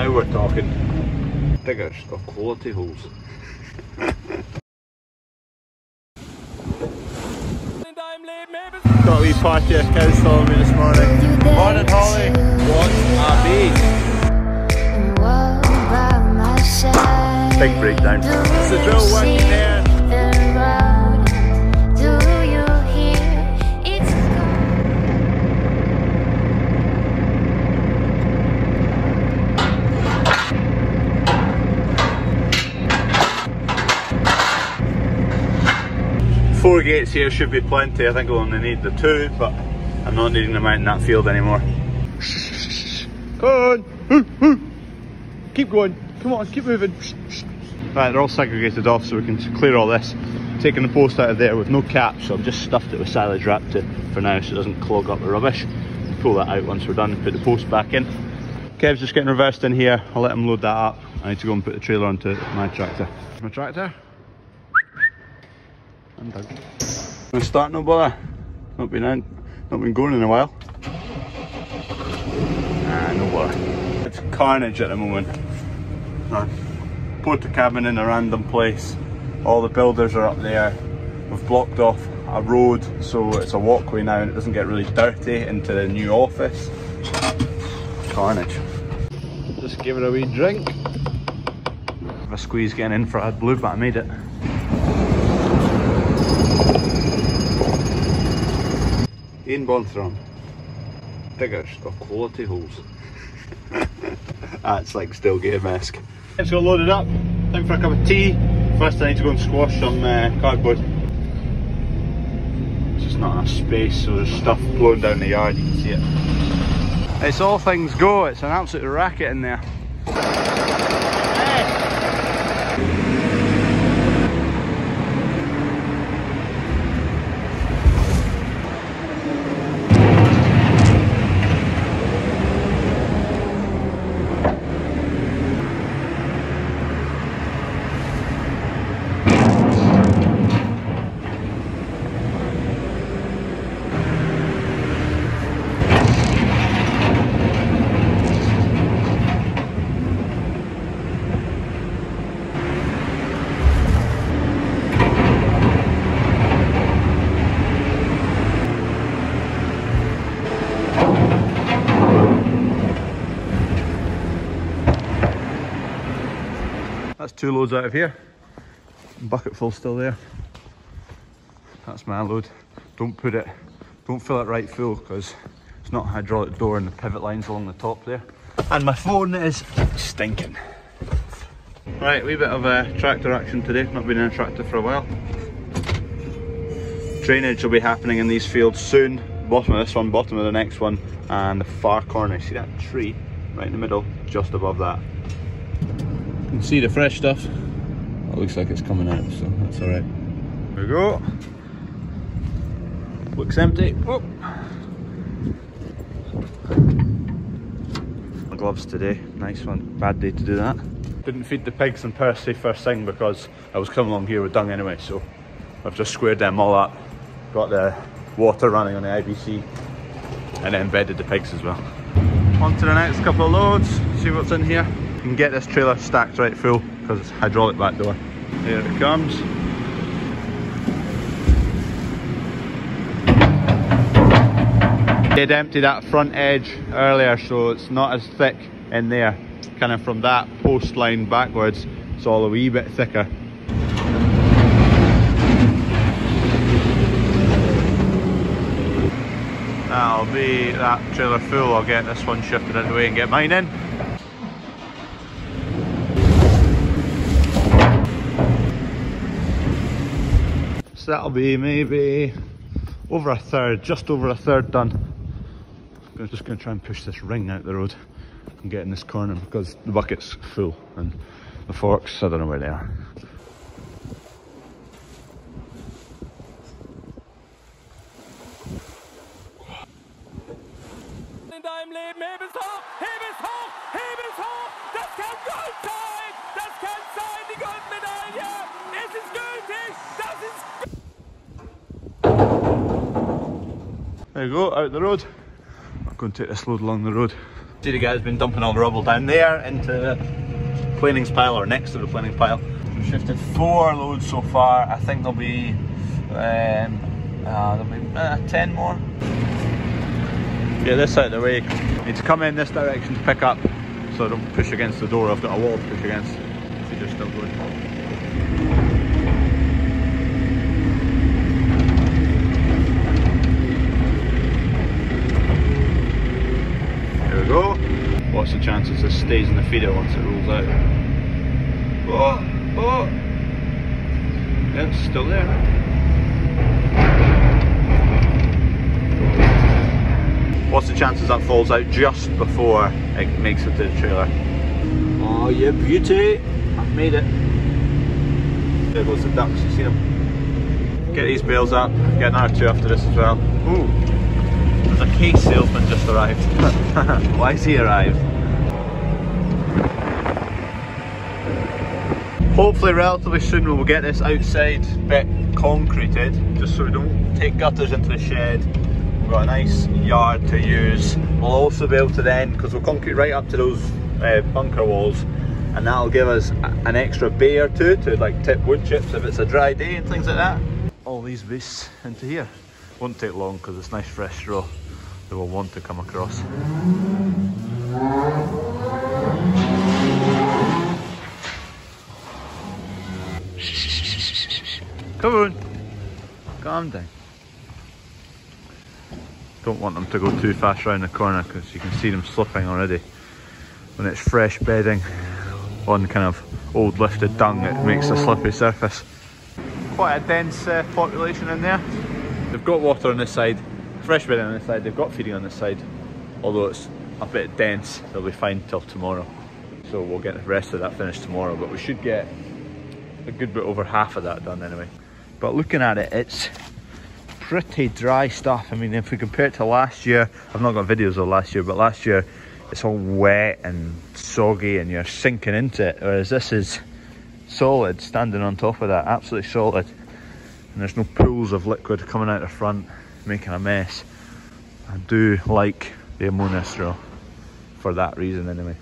Now we're talking. Diggers of quality holes. Got a wee party of cows following me this morning. Morning Holly. What a beast. Big breakdown. It's the drill working there. Gates here should be plenty. I think we'll only need the two, but I'm not needing them out in that field anymore. Come on! Keep going. Come on, keep moving. Right, they're all segregated off so we can clear all this. Taking the post out of there with no cap, so I've just stuffed it with silage wrap to, for now so it doesn't clog up the rubbish. Pull that out once we're done, put the post back in. Kev's just getting reversed in here. I'll let him load that up. I need to go and put the trailer onto my tractor. My tractor? I'm done. Gonna start no bother. Not been in, not been going in a while. Ah, no bother. It's carnage at the moment. I put the cabin in a random place. All the builders are up there. We've blocked off a road so it's a walkway now and it doesn't get really dirty into the new office. Carnage. Just give it a wee drink. A squeeze getting in for AdBlue but I made it. Ian Bonthram, diggers of quality holes. That's like still game-esque. Let's go load it up. Time for a cup of tea. First I need to go and squash some uh, cardboard. It's just not enough space so there's stuff blowing down the yard, you can see it. It's all things go, it's an absolute racket in there. That's two loads out of here. Bucket full still there. That's my load. Don't put it, don't fill it right full because it's not a hydraulic door and the pivot lines along the top there. And my phone is stinking. Right, wee bit of uh, tractor action today. Not been in a tractor for a while. Drainage will be happening in these fields soon. Bottom of this one, bottom of the next one, and the far corner. See that tree right in the middle, just above that. You can see the fresh stuff. It looks like it's coming out, so that's alright. There we go. Looks empty. Oh. My gloves today. Nice one. Bad day to do that. Didn't feed the pigs and Percy first thing because I was coming along here with dung anyway, so I've just squared them all up. Got the water running on the IBC and then bedded the pigs as well. On to the next couple of loads, see what's in here. Can get this trailer stacked right full because it's hydraulic back door. Here it comes. Did empty that front edge earlier so it's not as thick in there. Kind of from that post line backwards, it's all a wee bit thicker. That'll be that trailer full. I'll get this one shifted of the way and get mine in. That'll be maybe over a third, just over a third done. I'm just going to try and push this ring out the road and get in this corner because the bucket's full and the forks, I don't know where they are. There you go, out the road. I'm going to take this load along the road. See the guy's been dumping all the rubble down there into the planings pile or next to the planing pile. We've shifted four loads so far. I think there'll be um, uh, there'll be uh, 10 more. Get this out of the way. Need to come in this direction to pick up so I don't push against the door. I've got a wall to push against. See they're still going. Go. What's the chances this stays in the feeder once it rolls out? Oh, oh. Yeah, it's still there. What's the chances that falls out just before it makes it to the trailer? Oh, you beauty! I've made it. There goes the ducks, you see them? Get these bales up, get another two after this as well. Ooh, a case salesman just arrived. Why has he arrived? Hopefully relatively soon we will get this outside bit concreted, just so we don't take gutters into the shed. We've got a nice yard to use. We'll also be able to then, because we'll concrete right up to those uh, bunker walls, and that'll give us an extra bay or two to like tip wood chips if it's a dry day and things like that. All these beasts into here. Won't take long because it's nice fresh straw that we'll want to come across. Come on. Calm down. Don't want them to go too fast round the corner because you can see them slipping already. When it's fresh bedding on kind of old lifted dung, it makes a slippery surface. Quite a dense uh, population in there. They've got water on this side, fresh bedding on this side, they've got feeding on this side. Although it's a bit dense, they'll be fine till tomorrow. So we'll get the rest of that finished tomorrow, but we should get a good bit over half of that done anyway. But looking at it, it's pretty dry stuff. I mean, if we compare it to last year, I've not got videos of last year, but last year it's all wet and soggy and you're sinking into it, whereas this is solid, standing on top of that, absolutely solid. And there's no pools of liquid coming out the front, making a mess. I do like the ammonia straw for that reason anyway.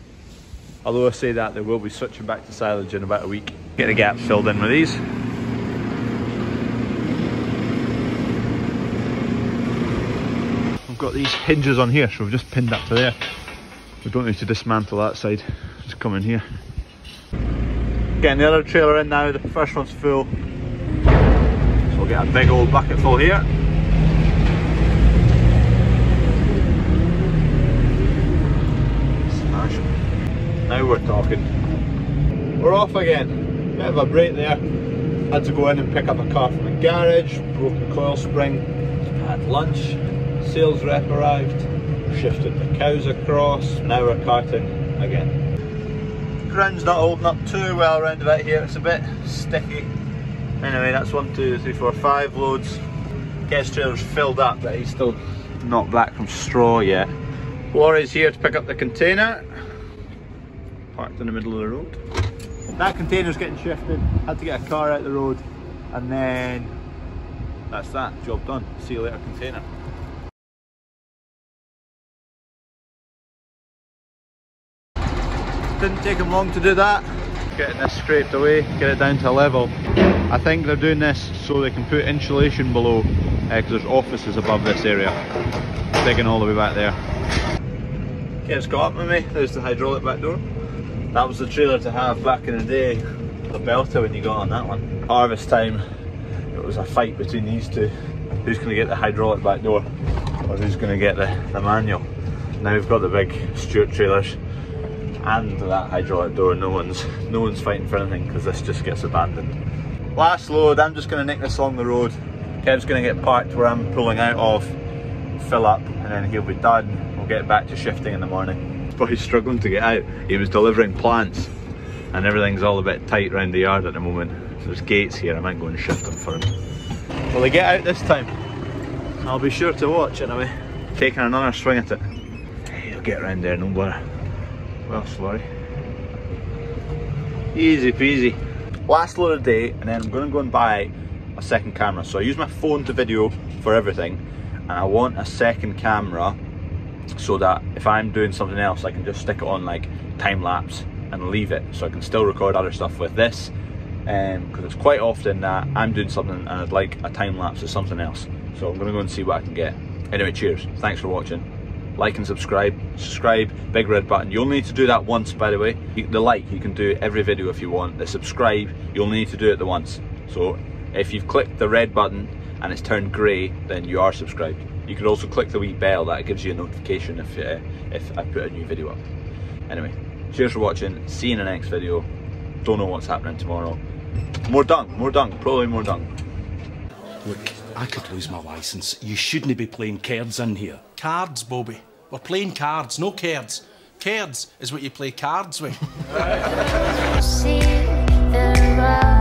Although I say that, they will be switching back to silage in about a week. Get the gaps filled in with these. We've got these hinges on here, so we've just pinned up to there. We don't need to dismantle that side, just come in here. Getting the other trailer in now, the first one's full. So we'll get a big old bucket full here. Smash it. Now we're talking. We're off again. Bit of a break there. Had to go in and pick up a car from a garage, broken coil spring. Had lunch, sales rep arrived, shifted the cows across, now we're carting again. Ground's not holding up too well around about here, it's a bit sticky. Anyway, that's one, two, three, four, five loads. Guest trailer's filled up, but he's still not back from straw yet. Lorry's here to pick up the container. Parked in the middle of the road. That container's getting shifted. Had to get a car out the road, and then that's that. Job done. See you later, container. Didn't take them long to do that. Getting this scraped away, get it down to a level. I think they're doing this so they can put insulation below, uh, because there's offices above this area. Digging all the way back there. Okay, it's got up with me. There's the hydraulic back door. That was the trailer to have back in the day. The belter when you got on that one. Harvest time, it was a fight between these two. Who's going to get the hydraulic back door or who's going to get the, the manual. Now we've got the big Stewart trailers and that hydraulic door. No one's no one's fighting for anything because this just gets abandoned. Last load, I'm just going to nick this along the road. Kev's going to get parked where I'm pulling out of, fill up, and then he'll be done. We'll get back to shifting in the morning. He's struggling to get out. He was delivering plants and everything's all a bit tight around the yard at the moment. So there's gates here, I might go and shift them for him. Will he get out this time? I'll be sure to watch anyway. Taking another swing at it. He'll get around there, no bother. Well, sorry. Easy peasy. Last load of the day, and then I'm going to go and buy a second camera. So I use my phone to video for everything, and I want a second camera so that if I'm doing something else, I can just stick it on like time lapse and leave it. So I can still record other stuff with this because um, it's quite often that I'm doing something and I'd like a time lapse of something else. So I'm gonna go and see what I can get. Anyway, cheers. Thanks for watching. Like and subscribe. Subscribe, big red button. You only need to do that once, by the way. The like, you can do every video if you want. The subscribe, you only need to do it the once. So if you've clicked the red button and it's turned grey, then you are subscribed. You could also click the wee bell, that gives you a notification if, uh, if I put a new video up. Anyway, cheers for watching. See you in the next video. Don't know what's happening tomorrow. More dung, more dung, probably more dung. Look, I could lose my licence. You shouldn't be playing cards in here. Cards, Bobby. We're playing cards, no cards. Cards is what you play cards with. See the world.